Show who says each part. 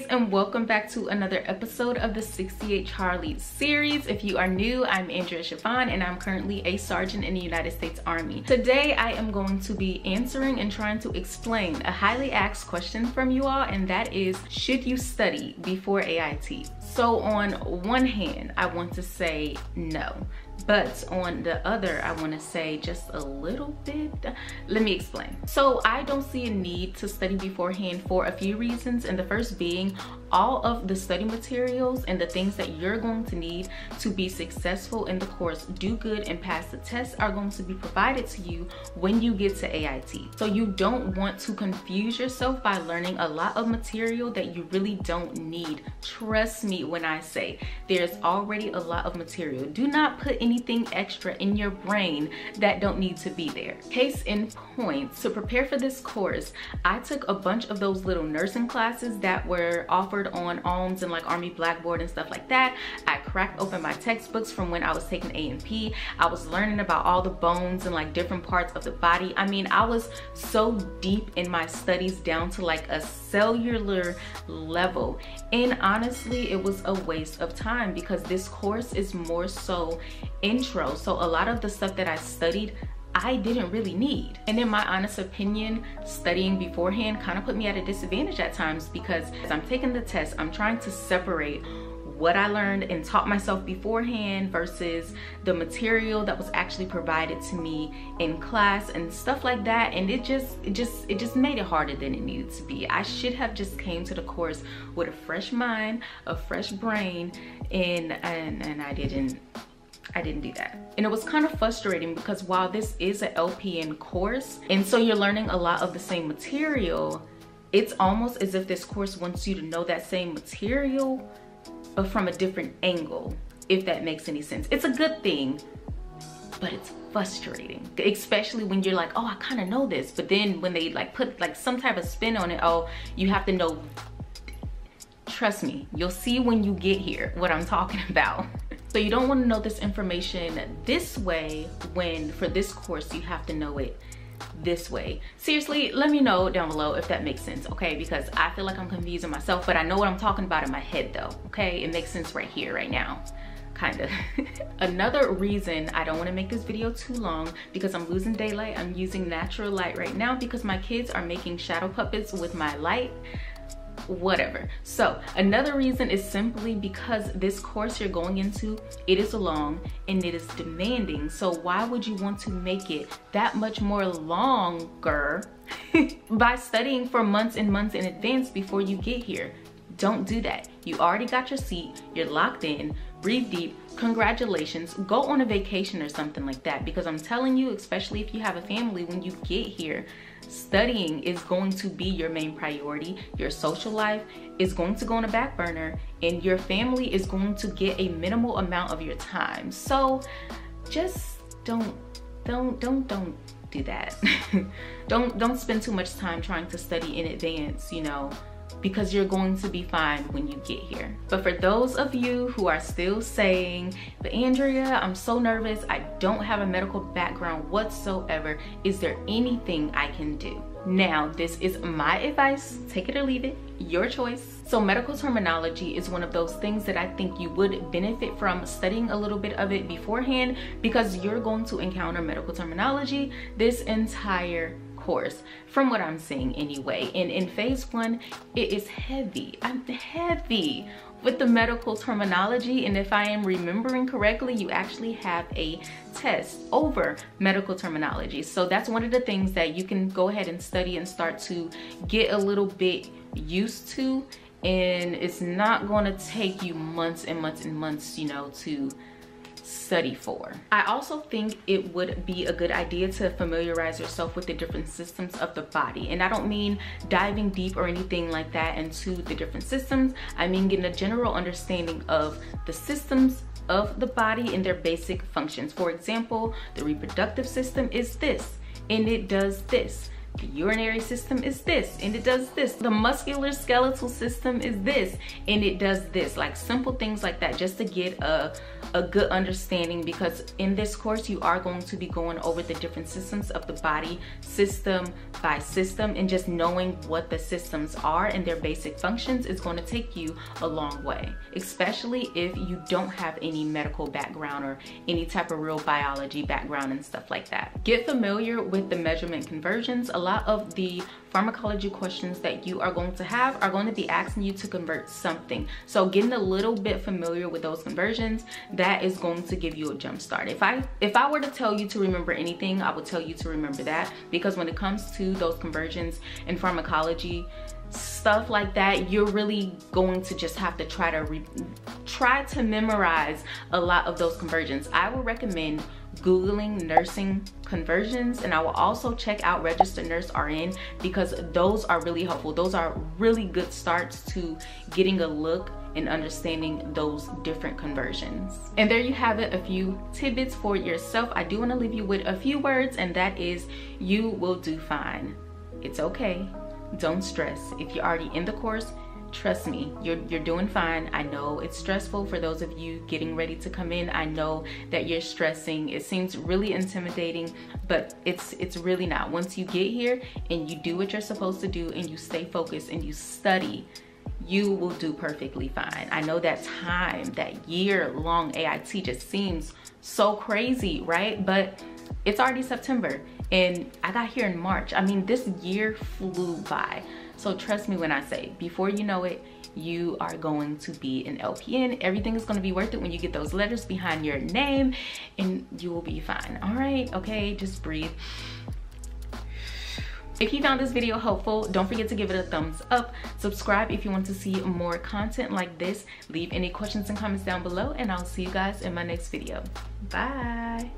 Speaker 1: guys and welcome back to another episode of the 68 Charlie series. If you are new, I'm Andrea Shavon and I'm currently a sergeant in the United States Army. Today I am going to be answering and trying to explain a highly asked question from you all and that is, should you study before AIT? So on one hand, I want to say no. But on the other, I wanna say just a little bit. Let me explain. So I don't see a need to study beforehand for a few reasons. And the first being all of the study materials and the things that you're going to need to be successful in the course, do good and pass the test are going to be provided to you when you get to AIT. So you don't want to confuse yourself by learning a lot of material that you really don't need. Trust me when I say there's already a lot of material. Do not put anything extra in your brain that don't need to be there. Case in point, to prepare for this course, I took a bunch of those little nursing classes that were offered on ALMS and like Army Blackboard and stuff like that. I cracked open my textbooks from when I was taking A&P. I was learning about all the bones and like different parts of the body. I mean, I was so deep in my studies down to like a cellular level. And honestly, it was a waste of time because this course is more so intro. So a lot of the stuff that I studied, I didn't really need. And in my honest opinion, studying beforehand kind of put me at a disadvantage at times because as I'm taking the test, I'm trying to separate what I learned and taught myself beforehand versus the material that was actually provided to me in class and stuff like that and it just it just it just made it harder than it needed to be I should have just came to the course with a fresh mind a fresh brain and and, and I didn't I didn't do that. And it was kind of frustrating because while this is an LPN course, and so you're learning a lot of the same material, it's almost as if this course wants you to know that same material, but from a different angle, if that makes any sense. It's a good thing, but it's frustrating especially when you're like oh i kind of know this but then when they like put like some type of spin on it oh you have to know trust me you'll see when you get here what i'm talking about so you don't want to know this information this way when for this course you have to know it this way. Seriously, let me know down below if that makes sense, okay? Because I feel like I'm confusing myself, but I know what I'm talking about in my head though, okay? It makes sense right here, right now kind of. Another reason I don't want to make this video too long because I'm losing daylight. I'm using natural light right now because my kids are making shadow puppets with my light whatever. So another reason is simply because this course you're going into, it is long and it is demanding. So why would you want to make it that much more longer by studying for months and months in advance before you get here? Don't do that. You already got your seat, you're locked in, breathe deep, congratulations, go on a vacation or something like that because I'm telling you, especially if you have a family, when you get here, studying is going to be your main priority. Your social life is going to go on a back burner and your family is going to get a minimal amount of your time. So just don't, don't, don't, don't do that. don't, don't spend too much time trying to study in advance, you know, because you're going to be fine when you get here. But for those of you who are still saying, but Andrea, I'm so nervous, I don't have a medical background whatsoever, is there anything I can do? Now, this is my advice, take it or leave it, your choice. So medical terminology is one of those things that I think you would benefit from studying a little bit of it beforehand because you're going to encounter medical terminology this entire course from what I'm seeing anyway. And in phase one, it is heavy. I'm heavy with the medical terminology and if I am remembering correctly you actually have a test over medical terminology so that's one of the things that you can go ahead and study and start to get a little bit used to and it's not to take you months and months and months you know to study for. I also think it would be a good idea to familiarize yourself with the different systems of the body. And I don't mean diving deep or anything like that into the different systems. I mean getting a general understanding of the systems of the body and their basic functions. For example, the reproductive system is this and it does this the urinary system is this and it does this. The muscular skeletal system is this and it does this. Like simple things like that just to get a a good understanding because in this course you are going to be going over the different systems of the body system by system and just knowing what the systems are and their basic functions is going to take you a long way especially if you don't have any medical background or any type of real biology background and stuff like that. Get familiar with the measurement conversions lot of the pharmacology questions that you are going to have are going to be asking you to convert something. So getting a little bit familiar with those conversions, that is going to give you a jump start. If I if I were to tell you to remember anything, I would tell you to remember that because when it comes to those conversions in pharmacology, stuff like that you're really going to just have to try to try to memorize a lot of those conversions i would recommend googling nursing conversions and I will also check out registered nurse RN because those are really helpful. Those are really good starts to getting a look and understanding those different conversions. And there you have it, a few tidbits for yourself. I do want to leave you with a few words and that is you will do fine. It's okay. Don't stress. If you're already in the course, trust me you're you're doing fine. I know it's stressful for those of you getting ready to come in. I know that you're stressing. It seems really intimidating but it's it's really not. Once you get here and you do what you're supposed to do and you stay focused and you study you will do perfectly fine. I know that time that year long ait just seems so crazy right? But it's already september and i got here in march. I mean this year flew by so trust me when I say, before you know it, you are going to be an LPN. Everything is gonna be worth it when you get those letters behind your name and you will be fine, all right? Okay, just breathe. If you found this video helpful, don't forget to give it a thumbs up. Subscribe if you want to see more content like this. Leave any questions and comments down below and I'll see you guys in my next video. Bye.